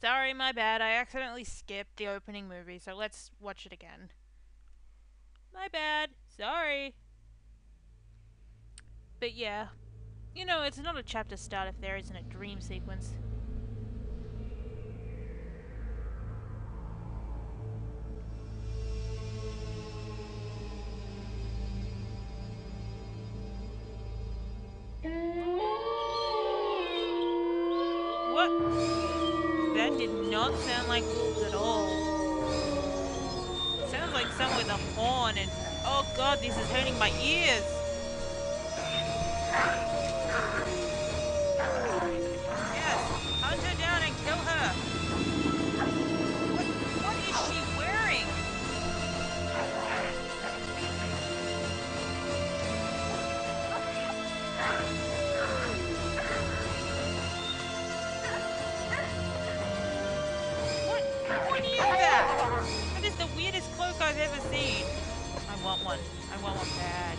Sorry, my bad. I accidentally skipped the opening movie, so let's watch it again. My bad. Sorry. But yeah, you know, it's not a chapter start if there isn't a dream sequence. Did not sound like wolves at all. sounds like someone with a horn and... Oh god, this is hurting my ears! One. I want one bad.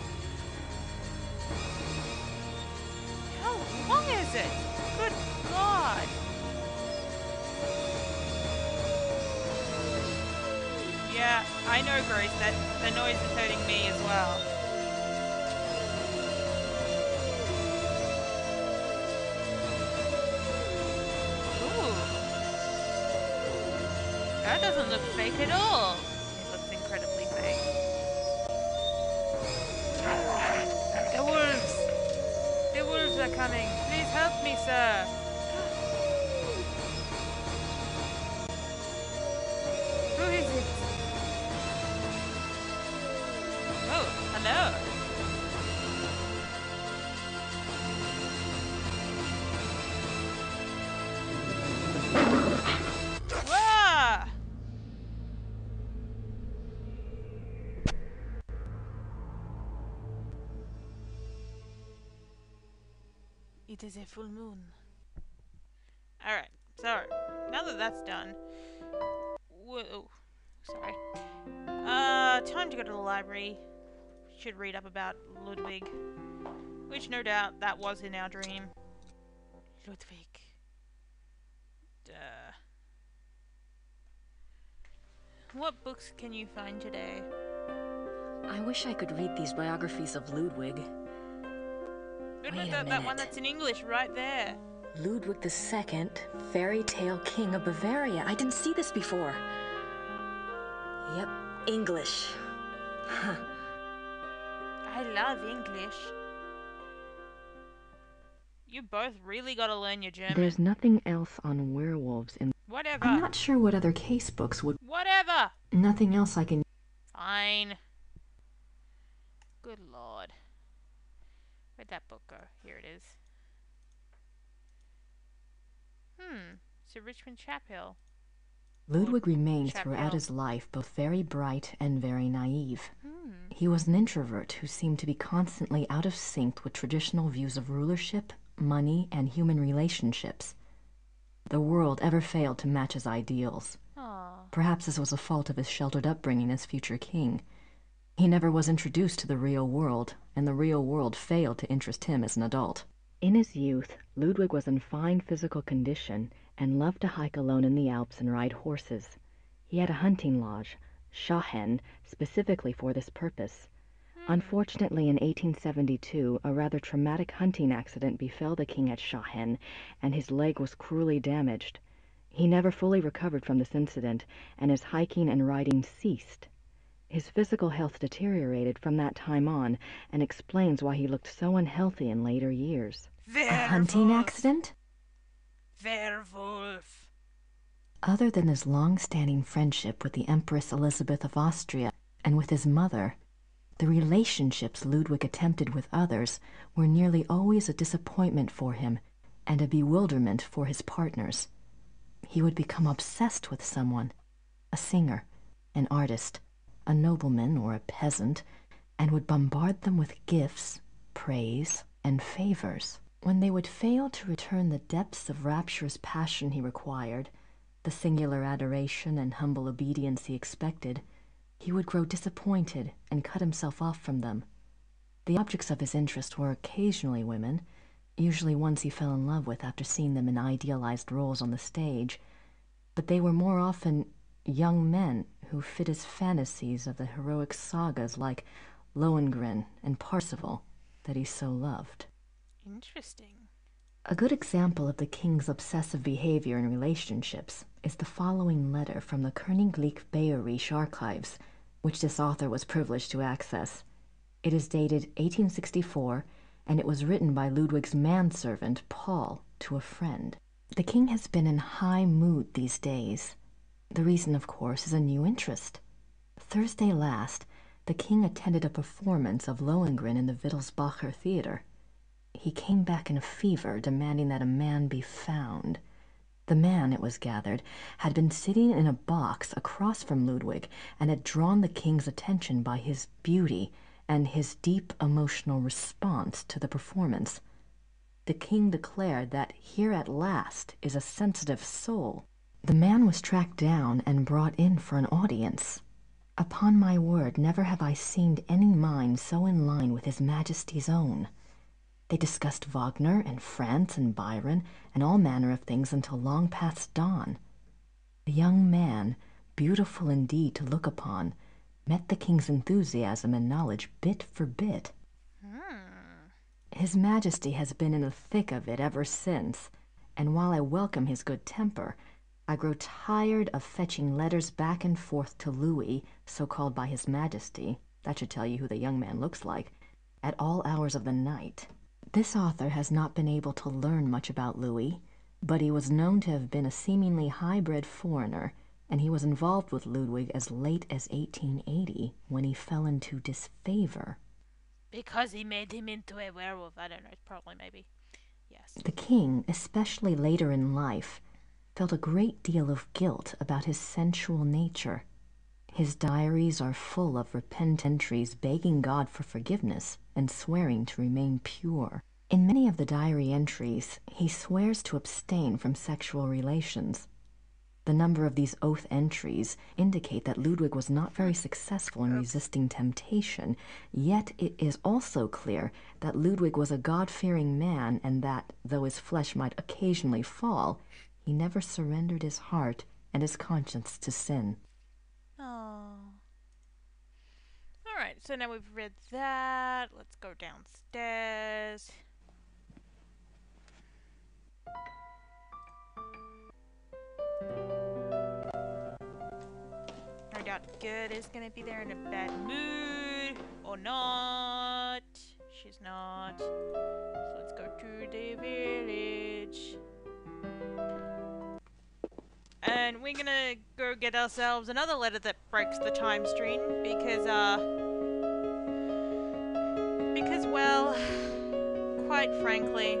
How long is it? Good God. Yeah, I know, Grace. That the noise is hurting me as well. Ooh. That doesn't look fake at all. Coming. Please help me, sir. It is a full moon. Alright, so now that that's done. Whoa, sorry. Uh, time to go to the library. Should read up about Ludwig. Which, no doubt, that was in our dream. Ludwig. Duh. What books can you find today? I wish I could read these biographies of Ludwig. Look Wait at a that, that one minute. that's in English right there. Ludwig II, fairy tale king of Bavaria. I didn't see this before. Yep, English. I love English. You both really gotta learn your German. There's nothing else on werewolves in. Whatever. I'm not sure what other case books would. Whatever. Nothing else I can. Fine. Good lord. Where'd that book go? Here it is. Hmm. Sir Richmond Chaphill. Ludwig remained throughout his life both very bright and very naive. Hmm. He was an introvert who seemed to be constantly out of sync with traditional views of rulership, money, and human relationships. The world ever failed to match his ideals. Aw. Perhaps this was a fault of his sheltered upbringing as future king. He never was introduced to the real world, and the real world failed to interest him as an adult. In his youth, Ludwig was in fine physical condition and loved to hike alone in the Alps and ride horses. He had a hunting lodge, Schachen, specifically for this purpose. Unfortunately, in 1872, a rather traumatic hunting accident befell the king at Schachen, and his leg was cruelly damaged. He never fully recovered from this incident, and his hiking and riding ceased. His physical health deteriorated from that time on, and explains why he looked so unhealthy in later years. A hunting accident? Werewolf. Other than his long-standing friendship with the Empress Elizabeth of Austria and with his mother, the relationships Ludwig attempted with others were nearly always a disappointment for him and a bewilderment for his partners. He would become obsessed with someone, a singer, an artist, a nobleman or a peasant, and would bombard them with gifts, praise, and favors. When they would fail to return the depths of rapturous passion he required, the singular adoration and humble obedience he expected, he would grow disappointed and cut himself off from them. The objects of his interest were occasionally women, usually ones he fell in love with after seeing them in idealized roles on the stage, but they were more often young men who fit his fantasies of the heroic sagas like Lohengrin and Parsifal that he so loved. Interesting. A good example of the king's obsessive behavior in relationships is the following letter from the Königlich Bayerische Archives, which this author was privileged to access. It is dated 1864, and it was written by Ludwig's manservant, Paul, to a friend. The king has been in high mood these days. The reason, of course, is a new interest. Thursday last, the king attended a performance of Lohengrin in the Wittelsbacher Theater. He came back in a fever, demanding that a man be found. The man, it was gathered, had been sitting in a box across from Ludwig and had drawn the king's attention by his beauty and his deep emotional response to the performance. The king declared that here at last is a sensitive soul. The man was tracked down and brought in for an audience. Upon my word, never have I seen any mind so in line with His Majesty's own. They discussed Wagner and France and Byron and all manner of things until long past dawn. The young man, beautiful indeed to look upon, met the king's enthusiasm and knowledge bit for bit. Hmm. His Majesty has been in the thick of it ever since, and while I welcome his good temper, I grow tired of fetching letters back and forth to Louis, so called by His Majesty, that should tell you who the young man looks like, at all hours of the night. This author has not been able to learn much about Louis, but he was known to have been a seemingly high-bred foreigner, and he was involved with Ludwig as late as 1880 when he fell into disfavor. Because he made him into a werewolf. I don't know, probably, maybe. Yes. The king, especially later in life, felt a great deal of guilt about his sensual nature. His diaries are full of repentant entries begging God for forgiveness and swearing to remain pure. In many of the diary entries, he swears to abstain from sexual relations. The number of these oath entries indicate that Ludwig was not very successful in oh. resisting temptation, yet it is also clear that Ludwig was a God-fearing man and that, though his flesh might occasionally fall, he never surrendered his heart and his conscience to sin. Oh. Alright, so now we've read that. Let's go downstairs. No doubt Good is gonna be there in a bad mood. Or not. She's not. So let's go to the village. And we're gonna go get ourselves another letter that breaks the time stream because, uh. Because, well, quite frankly,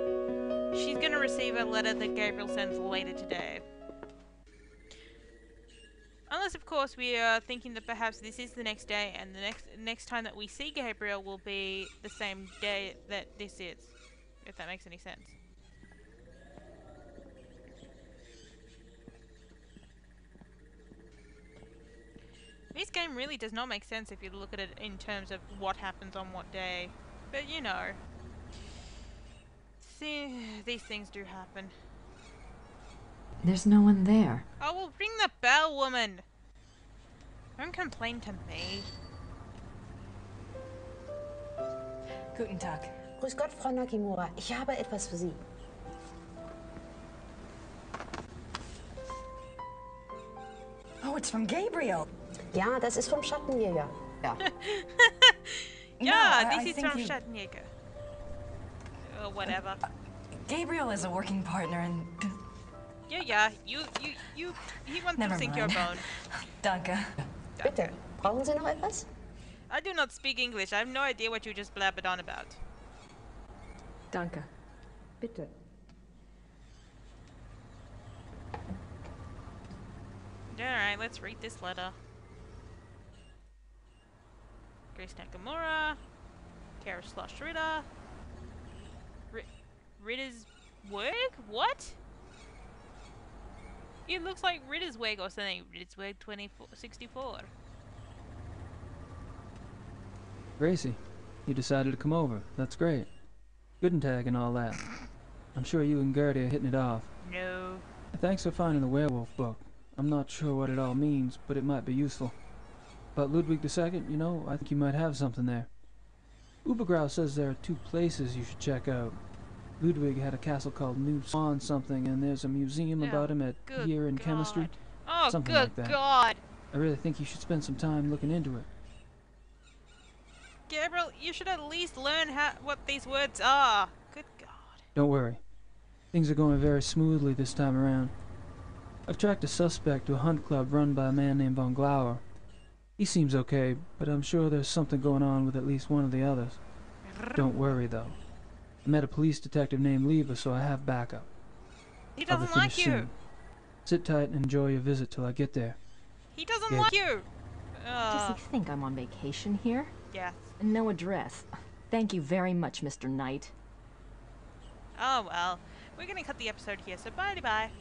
she's gonna receive a letter that Gabriel sends later today. Unless, of course, we are thinking that perhaps this is the next day, and the next next time that we see Gabriel will be the same day that this is. If that makes any sense. This game really does not make sense if you look at it in terms of what happens on what day. But you know. See, these things do happen. There's no one there. Oh, well, ring the bell, woman! Don't complain to me. Guten Tag. Grüß Gott, Frau Nakimura. Ich habe etwas für Sie. Oh, it's from Gabriel. Ja, das ist vom Schattenjäger. Ja. Yeah, I- I this is from you- Schattenjäger. Or whatever. Gabriel is a working partner and... Yeah, yeah, you, you, you, he wants Never to sink your mind. bone. Danke. Bitte, brauchen Sie noch etwas? I do not speak English. I have no idea what you just blabbered on about. Danke. Bitte. Alright, let's read this letter. Grace Nakimura. Kara slash Ritter. Ri- Ritter's wig? What? It looks like Ritter's wig or something. Ritter's wig 2064. Gracie, you decided to come over. That's great. Guten Tag and all that. I'm sure you and Gertie are hitting it off. No. Thanks for finding the werewolf book. I'm not sure what it all means, but it might be useful. But Ludwig II, you know, I think you might have something there. Ubergrau says there are two places you should check out. Ludwig had a castle called New Swan something, and there's a museum Oh, about him at here in God. chemistry. Oh, Something good like that. God. I really think you should spend some time looking into it. Gabriel, you should at least learn how, what these words are. Good God. Don't worry. Things are going very smoothly this time around. I've tracked a suspect to a hunt club run by a man named Von Glower. He seems okay, but I'm sure there's something going on with at least one of the others. Don't worry, though. I met a police detective named Leber, so I have backup. He doesn't like you. soon. Sit tight and enjoy your visit till I get there. He doesn't Good. like you. Does Uh, he think I'm on vacation here? yes. No address. Thank you very much, Mr. Knight. Oh well. We're gonna cut the episode here, so bye bye.